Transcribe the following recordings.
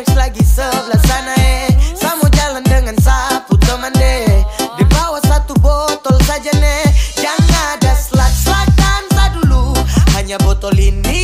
seks lagi sebelah sana eh. Samu jalan dengan sapu teman deh Di bawah satu botol saja nih Jangan ada selak-selakan dulu. Hanya botol ini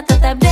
batu eh